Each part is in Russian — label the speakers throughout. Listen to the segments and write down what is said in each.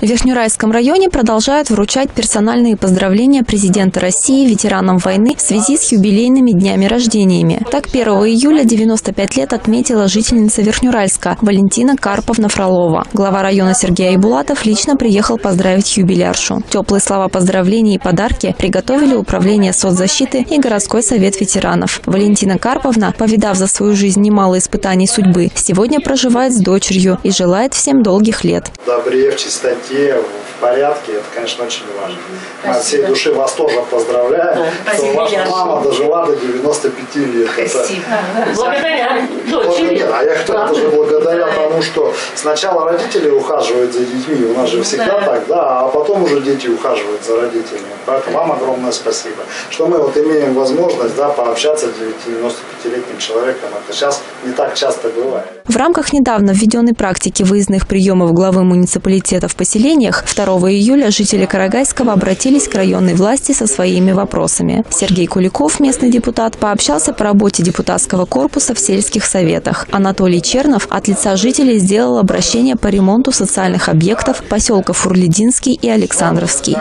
Speaker 1: В Верхнеуральском районе продолжают вручать персональные поздравления президента России ветеранам войны в связи с юбилейными днями рождениями. Так, 1 июля 95 лет отметила жительница Верхнеуральска Валентина Карповна Фролова. Глава района Сергей Айбулатов лично приехал поздравить юбиляршу. Теплые слова поздравления и подарки приготовили Управление соцзащиты и городской совет ветеранов. Валентина Карповна, повидав за свою жизнь немало испытаний судьбы, сегодня проживает с дочерью и желает всем долгих лет.
Speaker 2: Добре, в чистоте чистоте, в порядке, это, конечно, очень важно. Мы от всей души вас тоже поздравляем, да, что ваша мама дожила до 95 лет.
Speaker 3: Спасибо. Это... Благодаря
Speaker 2: дочери. А я хотел даже благодаря тому, что сначала родители ухаживают за детьми, у нас же всегда да. так, да, а потом уже дети ухаживают за родителями. Поэтому вам огромное спасибо, что мы вот имеем возможность да, пообщаться с 95-летним человеком. Это сейчас не так часто бывает.
Speaker 1: В рамках недавно введенной практики выездных приемов главы муниципалитета в поселениях 2 июля жители Карагайского обратились к районной власти со своими вопросами. Сергей Куликов, местный депутат, пообщался по работе депутатского корпуса в сельских советах. Анатолий Чернов от лица жителей сделал обращение по ремонту социальных объектов поселка Фурлединский и Александровский.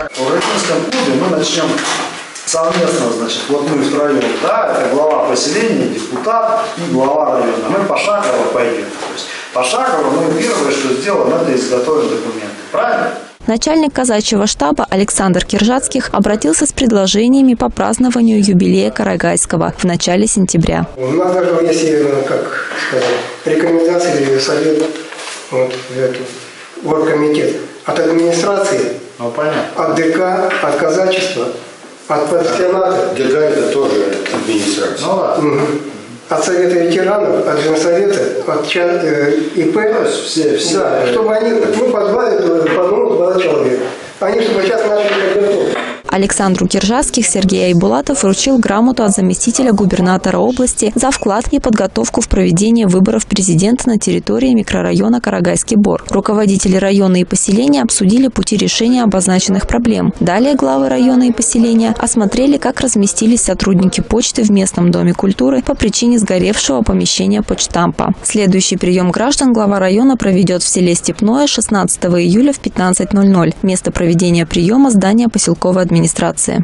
Speaker 2: Совместно, значит, вот мы втроем, да, это глава поселения, депутат и глава района. Мы пошагово пойдем. То есть пошагово мы первое, что сделаем, это изготовим документы. Правильно?
Speaker 1: Начальник казачьего штаба Александр Киржатских обратился с предложениями по празднованию юбилея Карагайского в начале сентября.
Speaker 4: У нас даже есть, э, как сказать, рекомендации или совет вот, в оргкомитет от администрации,
Speaker 2: ну, понятно.
Speaker 4: от ДК, от казачества, от патроната.
Speaker 5: ДК это тоже администрация.
Speaker 2: Ну ладно. Угу
Speaker 4: от Совета ветеранов, от Женсовета, от э, ИП.
Speaker 2: Все, все.
Speaker 4: Да, чтобы они, мы позвали по одному-два человека. Они, чтобы сейчас начали.
Speaker 1: Александру Киржавских Сергей Айбулатов вручил грамоту от заместителя губернатора области за вклад и подготовку в проведение выборов президента на территории микрорайона Карагайский Бор. Руководители района и поселения обсудили пути решения обозначенных проблем. Далее главы района и поселения осмотрели, как разместились сотрудники почты в местном доме культуры по причине сгоревшего помещения почтампа. Следующий прием граждан глава района проведет в селе Степное 16 июля в 15.00. Место проведения приема – здание поселковой администрации администрации.